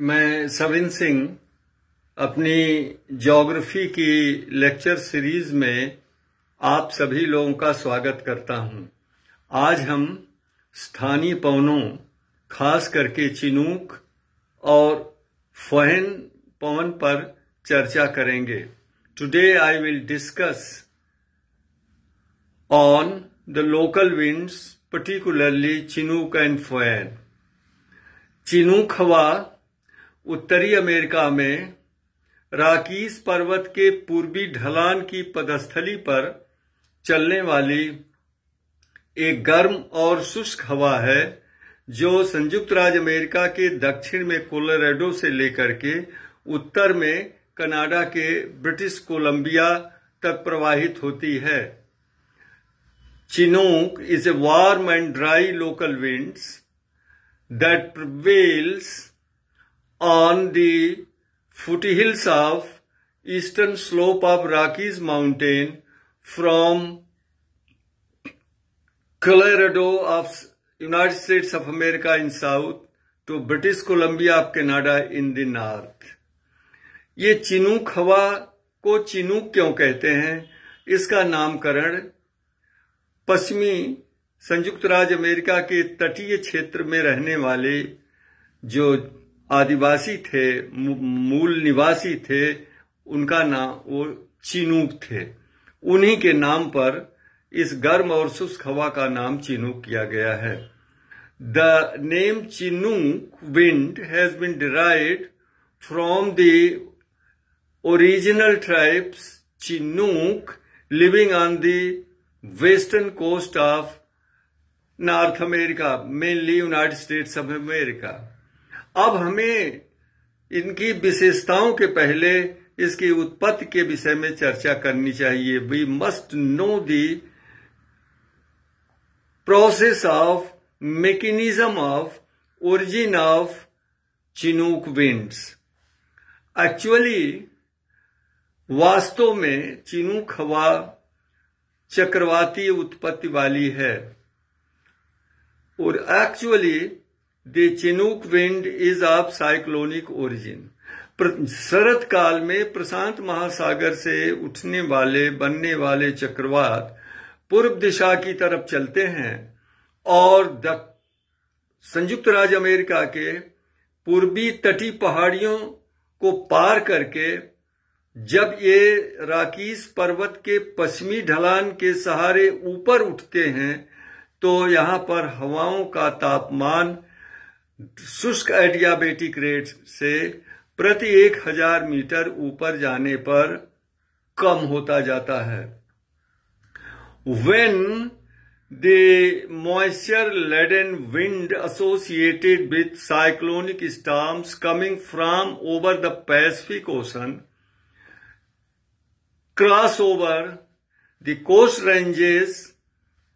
मैं सविन सिंह अपनी ज्योग्राफी की लेक्चर सीरीज़ में आप सभी लोगों का स्वागत करता हूँ। आज हम स्थानीय पवनों, खास करके चिनूक और फहन पवन पर चर्चा करेंगे today I will discuss on the local winds particularly Chinook and foehn Chinook हवा उत्तरी अमेरिका में राकीस पर्वत के पूर्वी ढलान की पदस्थली पर चलने वाली एक गर्म और शुष्क हवा है, जो संयुक्त राज्य अमेरिका के दक्षिण में कोलोराडो से लेकर के उत्तर में कनाडा के ब्रिटिश कोलंबिया तक प्रवाहित होती है। Chinook is a warm and dry local winds that prevails on the foothills of eastern slope of Rockies Mountain from Colorado of United States of America in south to British Columbia of Canada in the north. ये Chinook हवा को Chinook क्यों कहते हैं इसका नामकरण पश्चिमी संयुक्त राज्य अमेरिका के तटीय क्षेत्र में रहने वाले जो आदिवासी थे मूल निवासी थे, उनका नाम, वो चिनूक थे। उन्हीं के नाम पर इस गर्म और शुष्क हवा का नाम चिनूक किया गया है। The name Chinook wind has been derived from the original tribes Chinook living on the western coast of north America mainly United States of America अब हमें इनकी विशेषताओं के पहले इसकी उत्पत्ति के विषय में चर्चा करनी चाहिए। We must know the process of mechanism of origin of Chinook winds actually वास्तव में चिनूक हवा चक्रवाती उत्पत्ति वाली है। और actually the Chinook wind is of cyclonic origin शरत काल में प्रशांत महासागर से उठने वाले, बनने वाले चक्रवात पूर्व दिशा की तरफ़ चलते हैं और संयुक्त राज्य अमेरिका के पूर्वी तटी पहाड़ियों को पार करके, जब ये राकीस पर्वत के पश्चिमी ढलान के सहारे ऊपर उठते हैं तो यहाँ पर हवाओं का तापमान शुष्क एडियाबेटिक रेट से प्रति एक हज़ार मीटर ऊपर जाने पर कम होता जाता है। When the moisture laden wind associated with cyclonic storms coming from over the Pacific ocean cross over the coast ranges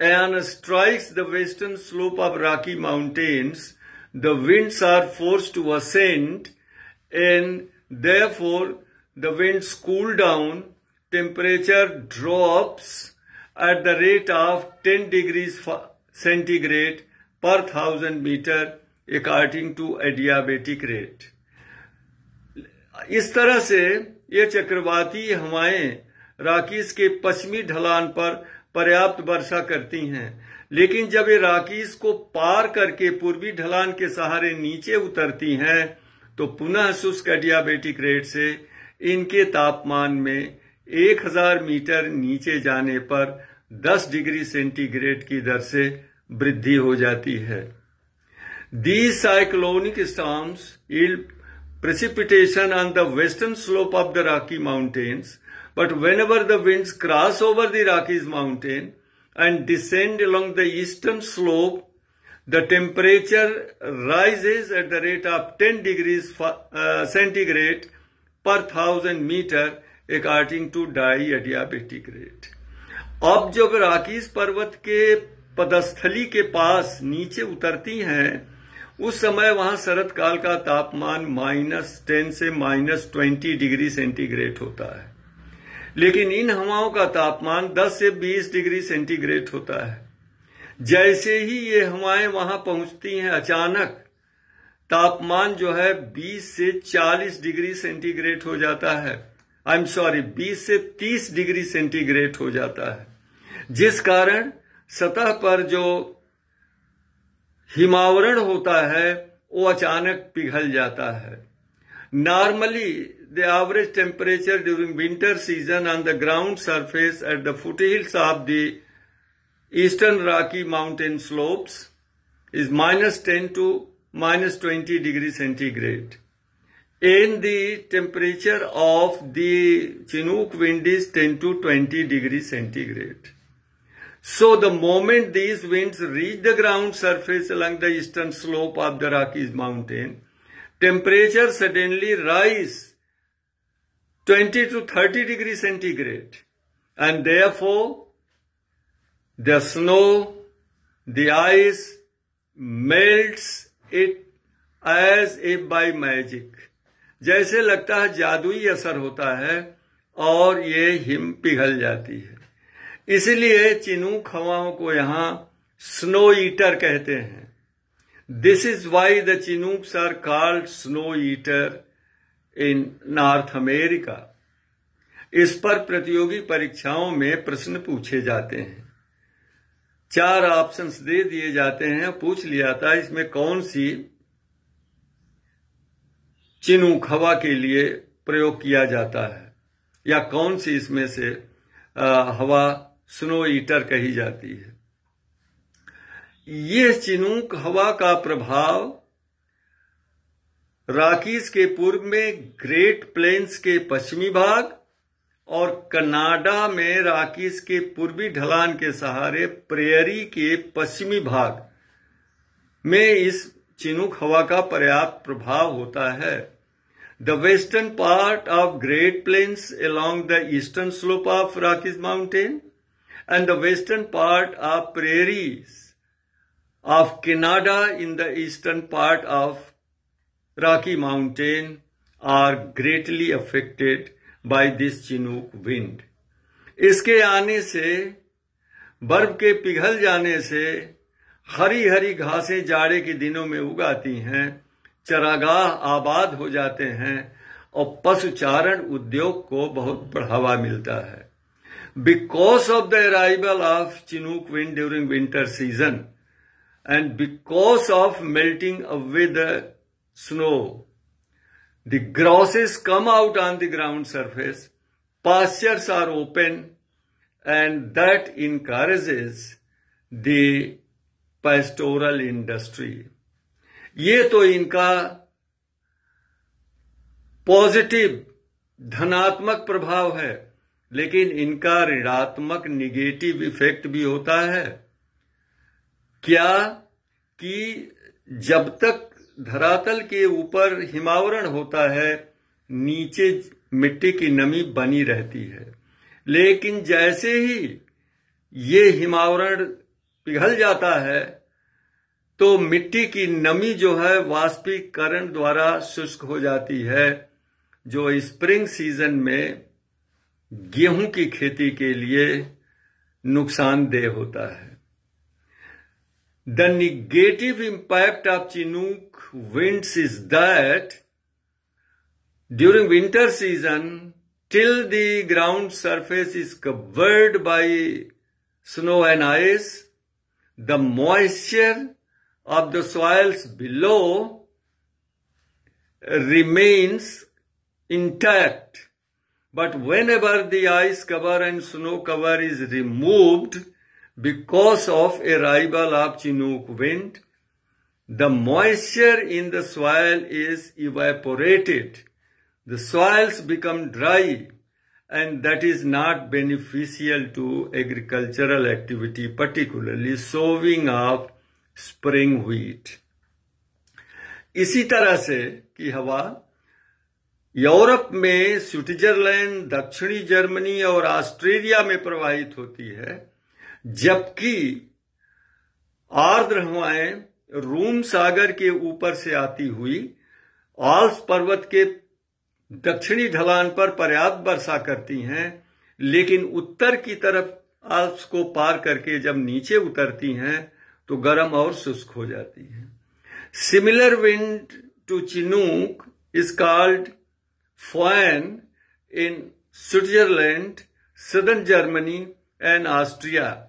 and strikes the western slope of Rocky mountains the winds are forced to ascend and therefore the winds cool down, temperature drops at the rate of 10 degrees centigrade per thousand meter according to adiabatic rate. इस तरह से ये चक्रवाती हवाएँ राकीस के पश्चिमी ढलान पर पर्याप्त वर्षा करती हैं। लेकिन जब ये राकीस को पार करके पूर्वी ढलान के सहारे नीचे उतरती हैं तो पुनः शुष्क एडियाबेटिक रेट से इनके तापमान में 1000 मीटर नीचे जाने पर 10 डिग्री सेंटीग्रेड की दर से वृद्धि हो जाती है। The cyclonic storms ill precipitation on the western slope of the Rocky Mountains, but whenever the winds cross over the Rockies mountain, and descend along the eastern slope, the temperature rises at the rate of 10 degrees uh, centigrade per thousand meter according to diadiabatic rate. अब जब राकीस पर्वत के पदस्थली के पास नीचे उतरती हैं उस समय वहाँ शरत काल का तापमान माइनस टेन से माइनस ट्वेंटी डिग्री सेंटीग्रेड होता है लेकिन इन हवाओं का तापमान 10 से 20 डिग्री सेंटीग्रेड होता है। जैसे ही ये हवाएँ वहाँ पहुँचती हैं, अचानक तापमान जो है 20 से 40 डिग्री सेंटीग्रेड हो जाता है। आई एम सॉरी 20 से 30 डिग्री सेंटीग्रेड हो जाता है। जिस कारण सतह पर जो हिमावरण होता है, वो अचानक पिघल जाता है। Normally the average temperature during winter season on the ground surface at the foothills of the eastern Rocky Mountain slopes is minus 10 to minus 20 degrees centigrade. And the temperature of the Chinook wind is 10 to 20 degrees centigrade. So the moment these winds reach the ground surface along the eastern slope of the Rockies mountain, temperature suddenly rise 20 to 30 degree centigrade. And therefore, the snow, the ice, melts it as if by magic. जैसे लगता है जादुई असर होता है और ये him पिघल जाती है। इसलिए चिनूक हवाओं को यहाँ स्नो ईटर कहते हैं। This is why the Chinooks are called snow eater in north America, इस पर प्रतियोगी परीक्षाओं में प्रश्न पूछे जाते हैं। चार ऑप्शंस दे दिए जाते हैं, पूछ लिया था, इसमें कौन सी चिनूक हवा के लिए प्रयोग किया जाता है, या कौन सी इसमें से हवा स्नो ईटर कही जाती है। ये चिनूक हवा का प्रभाव राकीज के पूर्व में ग्रेट प्लेन्स के पश्चिमी भाग और कनाडा में राकीस के पूर्वी ढलान के सहारे प्रेयरी के पश्चिमी भाग में इस चिनुक हवा का पर्याप्त प्रभाव होता है। The western part of great plains along the eastern slope of Rockies mountain and the western part of prairies of Canada in the eastern part of Rocky mountain are greatly affected by this Chinook wind इसके आने से, बर्फ़ के पिघल जाने से हरी हरी घासें जाड़े के दिनों में उगाती हैं, चरागाह आबाद हो जाते हैं, और पशुचारण उद्योग को बहुत बढ़ावा मिलता है। Because of the arrival of Chinook wind during winter season and because of melting away the snow The grasses come out on the ground surface, pastures are open, and that encourages the pastoral industry. ये तो इनका positive धनात्मक प्रभाव है लेकिन इनका ऋणात्मक negative effect भी होता है क्या कि जब तक धरातल के ऊपर हिमावरण होता है, नीचे मिट्टी की नमी बनी रहती है। लेकिन जैसे ही ये हिमावरण पिघल जाता है तो मिट्टी की नमी जो है वाष्पीकरण द्वारा शुष्क हो जाती है, जो स्प्रिंग सीज़न में गेहूँ की खेती के लिए नुकसानदेह होता है। The negative impact of Chinook winds is that during winter season, till the ground surface is covered by snow and ice, the moisture of the soils below remains intact. But whenever the ice cover and snow cover is removed, because of arrival of Chinook wind, the moisture in the soil is evaporated. The soils become dry and that is not beneficial to agricultural activity, particularly sowing of spring wheat. इसी तरह से कि हवा Europe में Switzerland दक्षिणी Germany और Australia में प्रवाहित होती है जबकि आर्द्र हवाएँ रूम सागर के ऊपर से आती हुई आल्स पर्वत के दक्षिणी ढलान पर पर्याप्त वर्षा करती हैं लेकिन उत्तर की तरफ़ आल्प्स को पार करके जब नीचे उतरती हैं तो गर्म और शुष्क हो जाती हैं similar wind to Chinook is called Foehn in Switzerland, southern Germany, and Austria.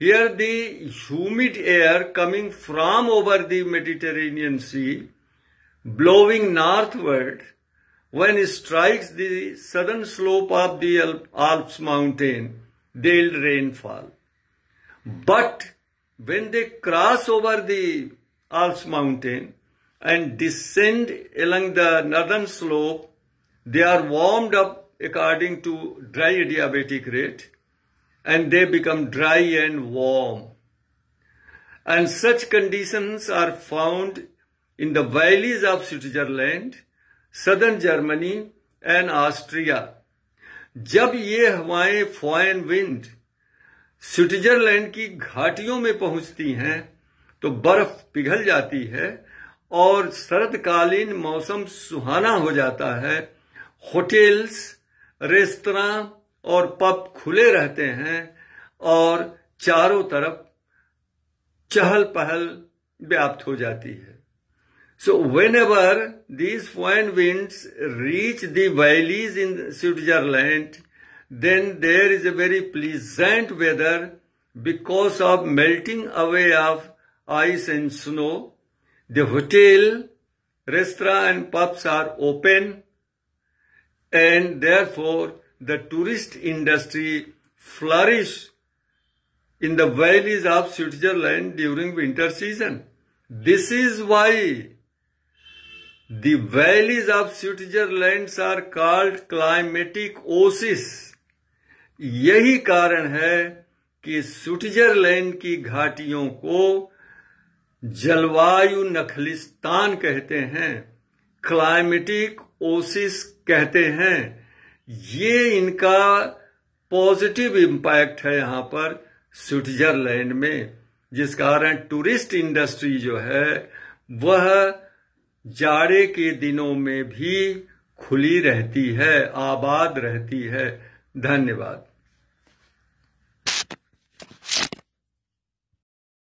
Here the humid air coming from over the Mediterranean Sea, blowing northward, when it strikes the southern slope of the Alps mountain, they'll rainfall. But when they cross over the Alps mountain and descend along the northern slope, they are warmed up according to dry adiabatic rate and they become dry and warm. And such conditions are found in the valleys of Switzerland, southern Germany and Austria. जब ये हवाएँ foehn wind Switzerland की घाटियों में पहुँचती हैं तो बर्फ़ पिघल जाती है और शरदकालीन मौसम सुहाना हो जाता है होटल्स रेस्तरा और पब खुले रहते हैं और चारों तरफ़ चहल पहल व्याप्त हो जाती है। So when ever these foehn winds reach the valleys in Switzerland then there is a very pleasant weather because of melting away of ice and snow the hotel restaurant and pubs are open and therefore the tourist industry flourish in the valleys of Switzerland during winter season. This is why the valleys of Switzerland are called climatic oasis. यही कारण है कि Switzerland की घाटियों को जलवायु नखलिस्तान कहते हैं क्लाइमेटिक ओसिस कहते हैं ये इनका पॉजिटिव इम्पैक्ट है यहाँ पर स्विट्जरलैंड में, जिस कारण टूरिस्ट इंडस्ट्री जो है, वह जाड़े के दिनों में भी खुली रहती है, आबाद रहती है। धन्यवाद।